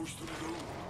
custo de dor.